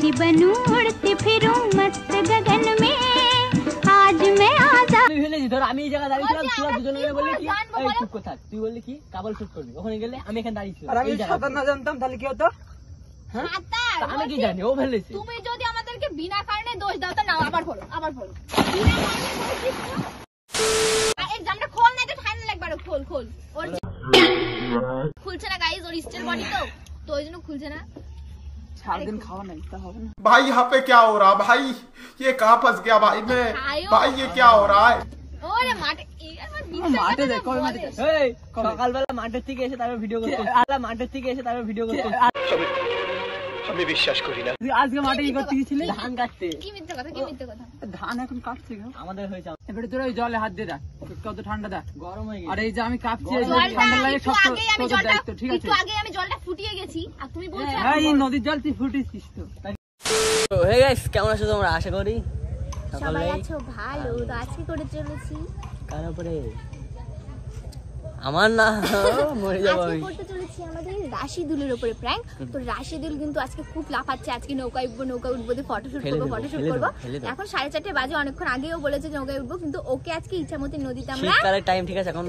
पक्षी बनूं उड़ती फिरूं मस्त गगन में आज मैं आजाद আমি ফেলেছি ধর আমি এই জায়গায় দাঁড়িয়েছিলাম বলছি, তোরা আমরা দুজনে কি মিলে বললি করে কি জানবো এই বলো? চুপ কথা তুই বললি কি কাবল শুট করবি ওখানে গেলে আমি এখানে দাঁড়িয়েছিলাম আর আমি এই জায়গায় সাঁতার না জানতাম তাহলে কি হতো সাঁতার, তা আমি কি বলছি, জানি ও ফেলেছে তুমি যদি আমাদেরকে বিনা কারণে দোষ দাও তো নাও আবার বলো আবার বলো বিনা কারণে দোষ দিচ্ছ। আর এই জামটা খোল না তো ঠান্ডা লাগবে আরো খোল খোল ওর যে- খুলছে না গাইজ ওর স্টিল বডি তো তো ওই জন্য খুলছে না সারাদিন খাওয়া নাই তা হবে না भाई यहाँ पे क्या हो रहा भाई ये कहाँ फंस गया भाई मैं भाई ये क्या हो रहा है ওরে মাঠে এই আমার মিথ্যা মাঠে কথা যাই, কবে বলে। মাঠে যাই? এই কবে? সকালবেলা মাঠের থেকে এসে তারপর ভিডিও করতে আলা মাঠের থেকে এসে তারপর ভিডিও করতে আমি বিশ্বাস করি না। তুই আজকে মাঠে কি করতে গেছিলি? ধান কাটতে। কি মিথ্যা কথা কি মিথ্যা কথা? ধান এখন কাটছে গো। আমাদের হয়েছে এবারে তোর ওই জলে হাত দিয়ে দেখ। কত ঠান্ডা দেখ। গরম হয়ে আর এই যে আমি কাঁপছি ঠান্ডা লাগে সব দায়িত্ব ঠিক আছে? একটু আগে আমি জলটা ফুটিয়ে গেছি আর তুমি বলছো হ্যাঁ এই নদীর জল তুই ফুটেছিস তো। তো হে গাইস কেমন আছো তোমরা? আশা করি সবাই আছো ভালো তো আজকে করে চলেছি। কার উপরে। আমার না মরে যাব আমি। করতে চলেছি আমাদের রাশিদুলের উপরে প্র্যাঙ্ক তো রাশিদুল কিন্তু আজকে খুব লাফাচ্ছে আজকে নৌকায় উঠবো নৌকা উঠবো দিয়ে ফটোশুট করব ফটোশুট করব। এখন সাড়ে চারটে বাজে অনেকক্ষণ আগেও বলেছে নৌকায় উঠবো কিন্তু ওকে আজকে ইচ্ছামতি নদীতে আমরা শীতকালের টাইম ঠিক আছে এখন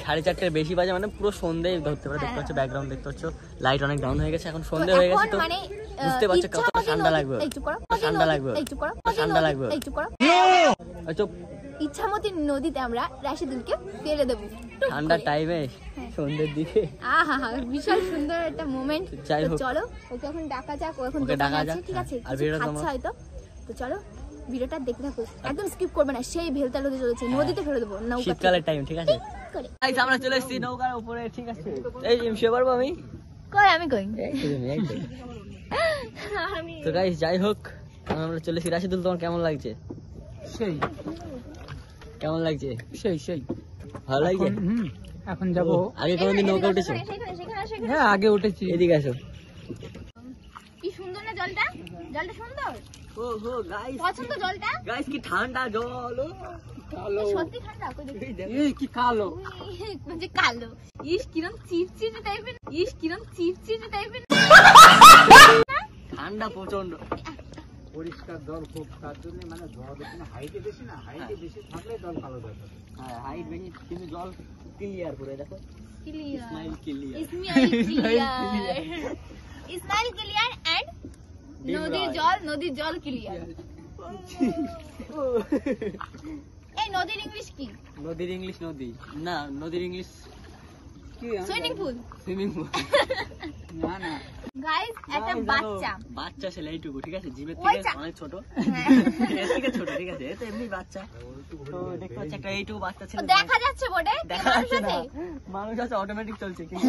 সাড়ে চারটের বেশি বাজে মানে পুরো সন্ধে ধরতে পারে দেখতে পাচ্ছ ব্যাকগ্রাউন্ড দেখতে পাচ্ছ লাইট অনেক ডাউন হয়ে গেছে এখন সন্ধে হয়ে গেছে তো মানে বুঝতে পারছ কত ঠান্ডা লাগবে। ঠান্ডা লাগবে ঠান্ডা লাগবে। চুপ করো। চুপ ইচ্ছামতি নদীতে আমরা রাশিদুলকে ফেলে দেবো। টুক ঠান্ডার টাইমে সন্ধ্যের দিকে। আহা হা বিশাল সুন্দর একটা মোমেন্ট যাই হোক। চলো ওকে এখন ডাকা যাক ও এখন ডাকা যাক, ঠিক হ্যাঁ। আছে আর ভিডিওটা খাচ্ছে হয়তো। তো চলো ভিডিওটা দেখতে থাকো। একদম স্কিপ করবে না সেই ভেলতাল হতে চলেছে। নদীতে ফেলে দেবো নৌকা হ্যাঁ। শীতকালের টাইম ঠিক আছে? গাইস আমরা চলে এসেছি নৌকার উপরে ঠিক আছে? এই শুয়ে পারব আমি? কই আমি কই? তো গাইস যাই হোক আমরা চলে এসেছি। রাশিদুল তোমার কেমন লাগছে? সেই। কেমন লাগছে? সেই সেই। ভালো লাগছে? এখন- হুম এখন যাব। আগে কোনোদিন নৌকা উঠেছো? সেখানে সেখানে সেখানে সেখানে হ্যাঁ আগে উঠেছি। এদিকে আসো। কি সুন্দর না জলটা? জলটা সুন্দর? ও হো গাইস পছন্দ জলটা? গাইস কি ঠান্ডা জল কালো। সত্যি ঠান্ডা কই দেখি? এই কি কালো। যে কালো। ইস কিরম চিপচিপি টাইপের ইস কিরম চিপচিপি টাইপের ঠান্ডা প্রচণ্ড পরিষ্কার জল খুব তার জন্য মানে জল এখানে হাইটে বেশি না হাইটে বেশি থাকলে জল কালো জল হ্যাঁ হাইট বেশি কিন্তু জল ক্লিয়ার করে দেখো। Clear clear Ismail clear Ismail clear and নদীর জল নদীর জল ক্লিয়ার এই নদীর ইংলিশ কি? নদীর ইংলিশ নদী। না নদীর English swimming pool swimming pool না না। গাইস একটা বাচ্চা। বাচ্চা ছেলে এইটুকু ঠিক আছে? জিভের থেকে অনেক ছোট। হ্যাঁ। এর থেকে ছোট ঠিক আছে? তো এমনি বাচ্চা। তো দেখতে পাচ্ছি একটা এইটুকু বাচ্চা ছেলে দেখা যাচ্ছে বোর্ডে দেখা যাচ্ছে না। মানুষ আছে অটোমেটিক চলছে কিন্তু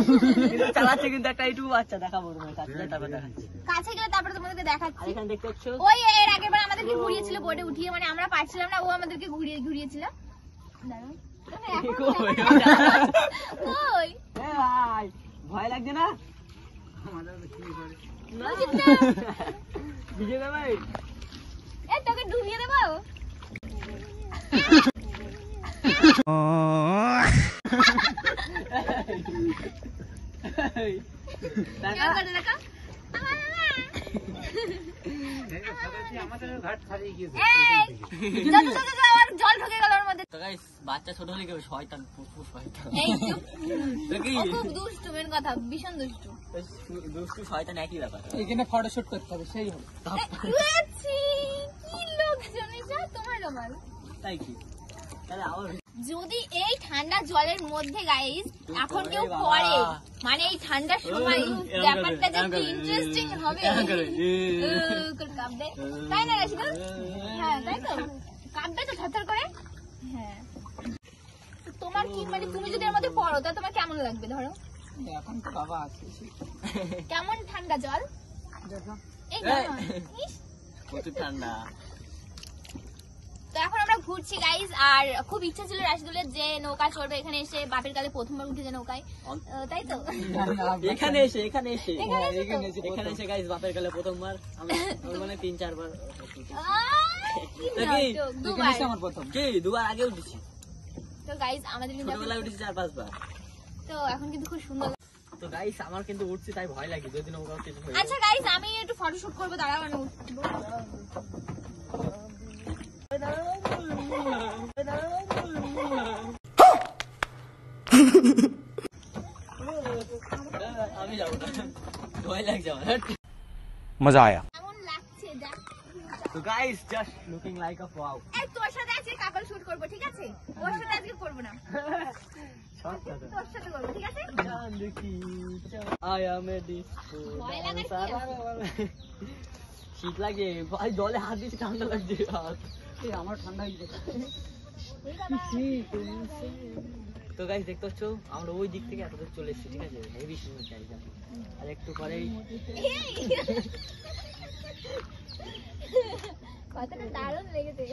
চালাচ্ছে কিন্তু একটা এইটুকু বাচ্চা দেখাবো তোমার কাছে। যাই তারপর দেখাচ্ছি। কাছে গেলে তারপরে তোমাদেরকে দেখাচ্ছি। এখানে দেখতে পাচ্ছ? ওই এর আগের বার আমাদেরকে ঘুরিয়েছিল বোর্ডে উঠিয়ে মানে আমরা পারছিলাম না ও আমাদেরকে ঘুরিয়ে ঘুরিয়েছিল। দাঁড়াও। ভয় লাগছে না ভাই এ তোকে ডুবিয়ে দেবো দেখা বাচ্চা ছোট হলে কেউ শয়তান পুরো শয়তান। এই চুপ। তো কি? ও খুব দুষ্টু মেন কথা ভীষণ দুষ্টু। দুষ্টু শয়তান একই ব্যাপার। এখানে ফটোশুট করতে হবে সেই হবে। কি লোকজন তোমার তাই কি তাহলে আবার যদি এই ঠান্ডা জলের মধ্যে গাইস এখন কেউ। পড়ে মানে এই ঠান্ডার সময় ব্যাপারটা যে করে, ইন্টারেস্টিং হবে। কাঁপবে। তাই না রাশিদা? হ্যাঁ তাই তো? কাঁপবে তো থরথর করে? হ্যাঁ। তোমার কি মানে তুমি যদি এর মধ্যে পড়ো তা তোমার কেমন লাগবে ধরো? এখন তো বাবা আছে কেমন ঠান্ডা জল? দেখো। এই এই। ঠান্ডা। ঘুরছি গাইজ আর খুব ইচ্ছা ছিল রাশিদুলের যে নৌকা চড়বে এখানে এসে বাপের কালে প্রথমবার উঠেছে নৌকায়। তাই তো? এখানে এসে এখানে এসে। এখানে এসে গাইস বাপের কালে প্রথমবার। মানে তিন চারবার। দুবার কি দুবার আগে উঠেছি। তো গাইজ আমাদের কিন্তু উঠেছি চার পাঁচবার। তো এখন কিন্তু খুব সুন্দর তো গাইস আমার কিন্তু উঠছি তাই ভয় লাগে যদি নৌকা কিছু আচ্ছা গাইজ আমি একটু ফটো শুট করব দাঁড়াও আমি আমি মজা আয়া। শীত লাগে ভাই জলে হাত দিচ্ছে ঠান্ডা লাগছে আমার ঠান্ডা তো গাইস দেখতে পাচ্ছ আমরা ওই দিক থেকে এতদূর চলে এসেছি ঠিক আছে হেভি সুন্দর জায়গা আর একটু পরেই কথাটা দারুণ লেগেছে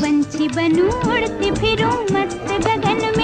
पंछी बनूं उड़ती फिरूं मस्त गगन में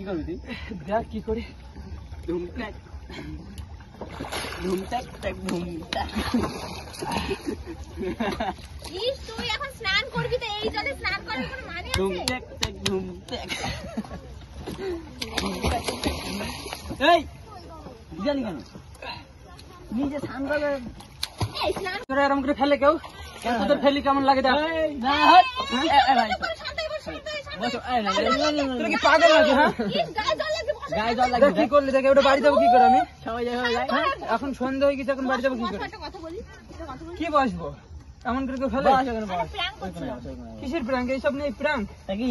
কি করবি তুই দেখ কি করি ধুম ট্যাক ধুম ট্যাক ট্যাক ধুম ট্যাক ইস, তুই এখন স্নান করবি তো এই জলে স্নান করার কোনো মানে ধুম ট্যাক ট্যাক ধুম ট্যাক এই জানি কেন নিজে স্নান করবে তোরা এরম করে ফেলে কেউ তোদের ফেলি কেমন লাগে দেখ না ভাই, তোরা কি পাগল লাগে হ্যাঁ? গায়ে জল কি করলি দেখ ওটা বাড়ি যাব কি করে আমি? সবাই হ্যাঁ? এখন সন্ধ্যা হয়ে গেছে এখন বাড়ি যাব কি করে। কি বসবো? এমন করে কেউ ফেলে। কিসের প্রাঙ্ক এইসব নেই প্রাঙ্ক কি?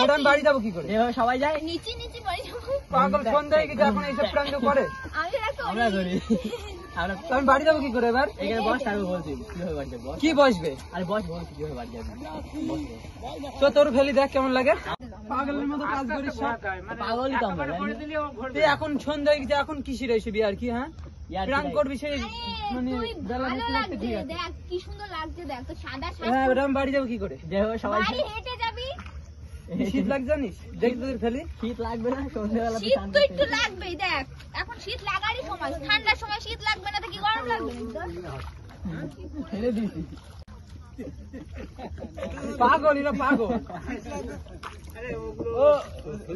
ওটা আমি বাড়ি যাব কি করে? সবাই যায়? নিচে নিচে বাড়ি যাব। পাগল সন্ধ্যা হয়ে গেছে এখন এইসব প্রাঙ্ক করে। আমরা করি। আমি বাড়ি যাব কি করে এবার? এখানে বস তারপর বলছি কীভাবে বাড়ি যাব কি বসবে? আরে বস বলছি কীভাবে বাড়ি যাবি। তো তোর ফেলি দেখ কেমন লাগে। পাগলের মতো কাজ করিস পাগলই তো আমরা তুই এখন সন্ধ্যা হয়ে এখন কিসির এসবি আর কি হ্যাঁ? লাগে? করবি সেই মানে বেলা ঠিক আছে দেখ, কি সুন্দর লাগছে দেখ, তো সাদা হ্যাঁ বাড়ি যাব কি করে? সবাই হেঁটে শীত লাগ জানিস? দেখ ফেলি শীত লাগবে না সন্ধ্যেবেলা শীত তো একটু লাগবেই দেখ। এখন শীত লাগারই সময় ঠান্ডার সময় শীত লাগবে না তো কি গরম লাগবে? ফেলে পাগল এরা পাগল। ও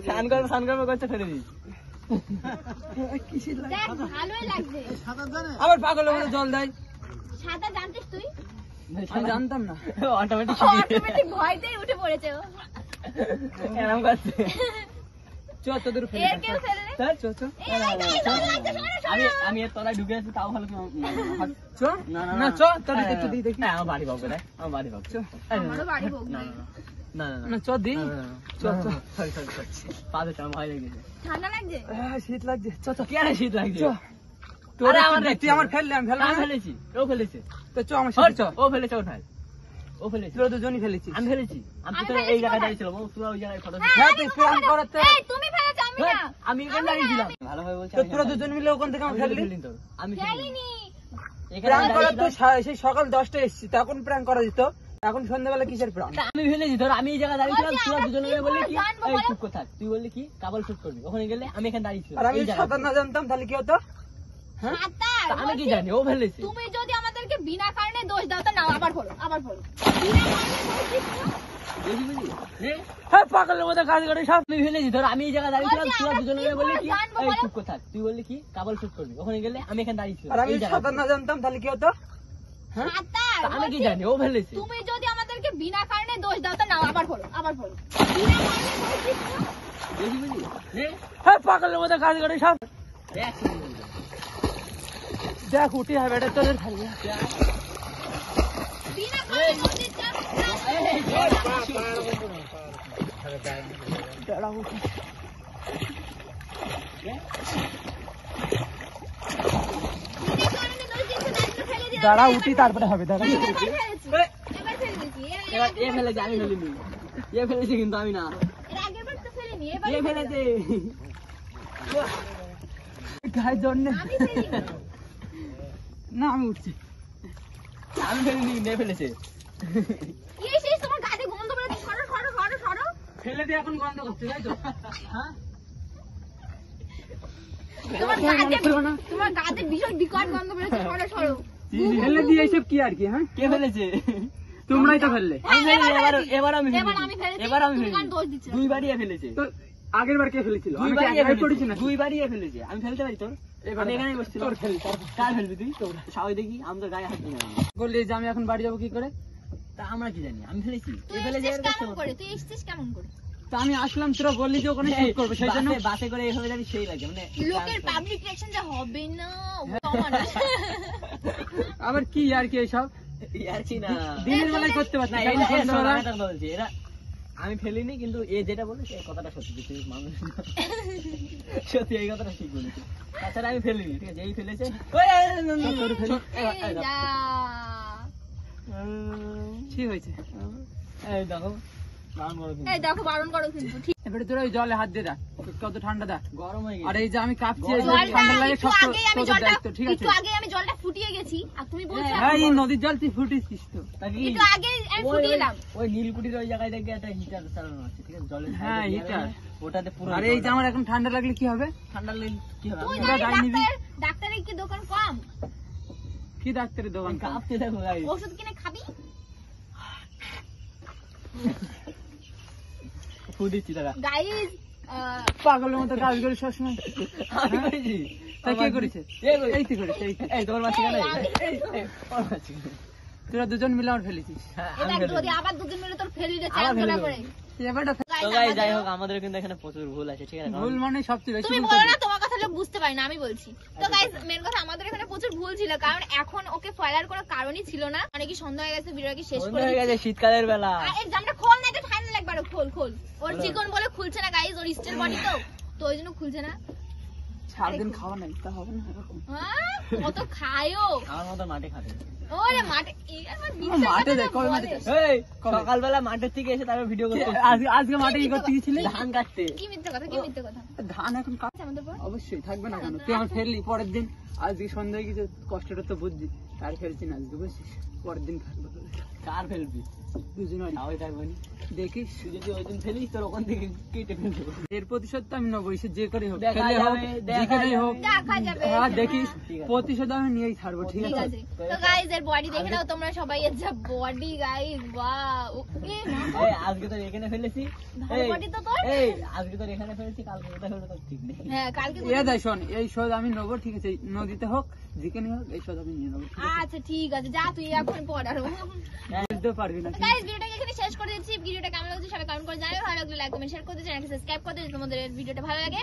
স্নান করবে স্নান করবে করছে ফেলে দিয়েছি। দেখ ভালোই লাগছে। আবার পাগলের মতো জল দেয়। সাদা জানতিস তুই? আমি জানতাম না। অটোমেটিক অটোমেটিক ভয়তেই উঠে পড়েছে। এরম করছে চ তোদের ফেলি। চ চ। আমি আমি এর তলায় ঢুকে আছি তাও ভালো কি- না, না, হট। চ না না না চ তোর একটু দিই দেখি হ্যাঁ, আমার বাড়ি পাবো রে আমার বাড়ি পাবো চ আমারও বাড়ি হোক না চ দি চ চ সরি সরি সরি পা ধরছে ভয় লেগেছে ঠান্ডা লাগছে শীত লাগছে চ চ কি আর শীত লাগছে চ তোর আমার দেখ, তুই আমার ফেললে ফেললাম ফেলেছি ও ফেলেছে তো চ আমার ও ফেলেছে ও ফেল ও ফেলেছে। তোরা দুজনই ফেলেছিস। আমি ফেলেছি। আমি আমি তো এই জায়গায় দাঁড়িয়েছিলাম ও তুই ওই জায়গায় ফটো হ্যাঁ তুই প্রাণ করাতে তুমি ফেলেছো আমি না। আমি এখানে দাঁড়িয়েছিলাম ভালোভাবে বলছি তোরা দুজন মিলে ওখান থেকে আমি ফেললি? আমি ফেলিনি। ফেলিনি প্রাণ করার তো সেই সকাল দশটায় এসছি তখন প্রাণ করা যেত। এখন সন্ধ্যাবেলা কিসের প্রাণ? আমি ফেলেছি ধর আমি এই জায়গায় দাঁড়িয়েছিলাম বলছি, তুই দুজন কি মিলে বললি কি এই চুপ তুই বললি কি? কাবল শুট করবি। ওখানে গেলে আমি এখানে দাঁড়িয়েছিলাম আর আমি সাঁতার না জানতাম তাহলে কি হতো? আমি কি জানি? ও ফেলেছে। তুমি যদি আমাদেরকে বিনা কারণে দোষ দাও তো নাও আবার বলো আবার বলো। বিনা কারণে দোষ দিচ্ছ? বুঝি বুঝি রে, হ্যাঁ পাগলের মতো কাজ করে সব আমি ফেলেছি ধর আমি এই জায়গায় দাঁড়িয়েছিলাম বলছি, তুই আমরা দুজন কি মিলে বললি কি? এই চুপ কোথায় তুই বললি কি? কাবল শুট করবি। ওখানে গেলে আমি এখানে দাঁড়িয়েছিলাম আর আমি এই যদি জায়গায়। সাঁতার না জানতাম তাহলে কি হতো? হ্যাঁ? আমি কি জানি? ও ফেলেছে। তুমি যদি আমাদেরকে বিনা কারণে দোষ দাও তো নাও আবার পড়ো আবার পড়ো বিনা কারণে দোষ দিচ্ছ? বেশি বুঝি নে হ্যাঁ পাগলের মতো কাজ করে সব দেখ শুনি। দেখ উঠি হবে এটা তোদের খালি বিনা কারণে দোষ দিচ্ছ দাঁড়া উঠি বিনা কারণে দোষ দিচ্ছ তাই জন্য ফেলে দিলাম। দাঁড়া উঠি তারপরে হবে দাঁড়া এবার ফেলেছি। এবার ফেলে দিয়েছি। এর- এর এবার এ আগের ফেলেছে আমি ফেলিনি এ ফেলেছে কিন্তু আমি না এর আগের বার তো ফেলিনি, এবার এ ফেলেছে গায়ের জন্য আমি ফেলিনি। না আমি উঠছি। আমি ফেলিনি কিন্তু ফেলেছে। কি এসেছিস? তোমার গায়ে গন্ধ বেরোচ্ছে। সরো, সরো, সরো, সরো। ফেলে দিয়ে এখন গন্ধ করছে তাই তো? হ্যাঁ? তোমার গায়ে- তোমার গাতে ভীষণ বিকট গন্ধ বেরোচ্ছে। সরো, সরো। ফেলে দিয়ে এসব কি আর কি হ্যাঁ? কে ফেলেছে? তোমরাই তো ফেললে। হ্যাঁ, এবার এবার আমি এবার আমি ফেলেছি, এবার আমি? দুইবারই তো আগের বার কে ফেলেছিল? দুইবারই ফেলেছে। দুইবারই ফেলেছে। আমি ফেলতে পারি তোর? আমি এখানেই বসছিলাম তোর ফেল, তোর। কার ফেলবি তুই? সবাই দেখি আমি তো গায়ে হাত দিই না। বললি যে এখন বাড়ি যাব কি করে? তা আমরা কি জানি আমি ফেলেছি। তুই এ ফেলেছে এসেছিস এর কাছে কেমন করে? তুই এসেছিস কেমন করে? তা আমি আসলাম তোরা বললি যে ওখানে শুট করব সেই জন্য। বাসে- বাসে করে জানি সেই লাগে মানে লোকের পাবলিক রিঅ্যাকশন যা হবে না আবার কি আর কি না। দিনের বেলায় করতে পারছি না এরা আমি ফেলিনি কিন্তু এ যেটা বলে সে কথাটা সত্যি তুই মানুষ সত্যি এই কথাটা ঠিক বলেছি তাছাড়া আমি ফেলিনি ঠিক আছে এই ফেলেছে। ঠিক হয়েছে এই দেখো এই দেখো বারণ করো কিন্তু এবারে ওই জলে হাত দিয়ে দেখ কত ঠান্ডা দেখ গরম হয়ে আর এই যে আমি কাঁপছি এই ঠান্ডা লাগে সব তোদের দায়িত্ব ঠিক আছে? আগে আমি জলটা ফুটিয়ে গেছি আর তুমি বলছো হ্যাঁ এই নদীর জল তুই ফুটিয়েছিস তো। একটু আগে আমি ওই- ওই নীলকুঠির ওই জায়গায় দেখবে একটা হিটার চালানো আছে ঠিক আছে? জলের হ্যাঁ, side ওটাতে পুরো আর এই যে আমার এখন ঠান্ডা লাগলে কি হবে? ঠান্ডা লেগে কি হবে? নিবি। ডাক্তারের কি দোকান কম? কি ডাক্তারের দোকান কাঁপতে দেখো ওষুধ কিনে খাবি? ফু দিচ্ছি দাদা গাইস পাগলের মতো কাজ করে সবসময়। আমি করেছি। তা কে করেছে? এই তুই করেছে। এই তোমার তোরা দুজন মিলে আমার ফেলেছিস। হ্যাঁ যদি আবার মিলে তোর ফেলি রে। করে। যাই হোক আমাদের কিন্তু এখানে প্রচুর ভুল আছে ঠিক আছে? ভুল মানে সবচেয়ে বেশি তুমি বলো না তোমার কথা বুঝতে পারি না আমি বলছি। তো আচ্ছা, গাইস মেন কথা আমাদের এখানে প্রচুর ভুল ছিল কারণ এখন ওকে ফলার কোনো কারণই ছিল না। মানে সন্ধ্যা হয়ে গেছে ভিডিওটাকে শেষ করে হয়ে গেছে শীতকালের বেলা। এক্সামটা একবার খোল খোল। ওর চিকন বলে খুলছে না গাইস ওর স্টিল বডি তো। তো ওই জন্য খুলছে না। সারাদিন খাওয়া নাই তা হবে না এরকম। হ্যাঁ, কত খায়ও। আমার মতো মাঠে খাবে। ওরে এই সকালবেলা মাঠের থেকে এসে তারপর ভিডিও করতে আজকে আজকে মাঠে কি করতে গেছিলি ধান কাটতে। কি মিথ্যা কথা কি মিথ্যা কথা? ধান এখন কাট আচ্ছা, আমাদের পর। অবশ্যই থাকবে না কেন? তুই আমার ফেরলি পরের দিন। আজকে সন্ধ্যায় কিছু কষ্টটা তো বুঝছি তার ফেলছি না আজকে বুঝছিস? পরের দিন থাকবে। কার ফেলবি? দুজনেরই। সবাই থাকবে দেখিস। যদি ওই দিন ফেলিস তোর ওখান থেকে কেটে ফেলব এর প্রতিশোধ তো আমি নেবই সে যে করে হোক। দেখা খেলে হোক যেখানেই হোক। হ্যাঁ দেখিস। প্রতিশোধ আমি নিয়েই ছাড়বো ঠিক আছে? তো গাইস এর বডি দেখে নাও তোমরা সবাই এর যা বডি এ এই আজকে তোর এখানে ফেলেছি। body তো তোর। এই আজকে তোর এখানে ফেলেছি কালকে কোথায় ফেলব তোর ঠিক নেই। হ্যাঁ কালকে এ শোন এই শোধ আমি নেব ঠিক আছে নদীতে হোক যেখানে হোক এই শোধ আমি নিয়ে নেব আচ্ছা ঠিক আছে যা তুই এখন পড়ারো বুঝতে পারবি না গাইস ভিডিওটাকে এখানে শেষ করে দিচ্ছি। ভিডিওটা কেমন লাগছে সবাই কমেন্ট করে জানাবে ভালো লাগলে লাইক কমেন্ট শেয়ার করতে চ্যানেলকে সাবস্ক্রাইব করতে। যদি তোমাদের ভিডিওটা ভালো লাগে